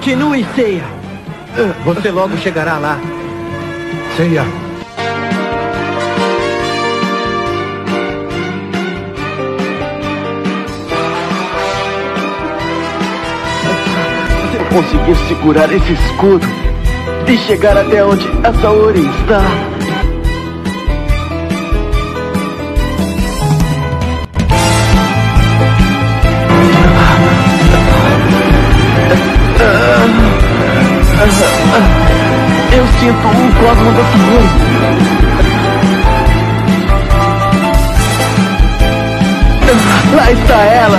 Continue, Ceia. Você logo chegará lá. Ceia. Se eu conseguir segurar esse escudo e chegar até onde a Saori está. Sinto o cosmo da Saori. Lá está ela.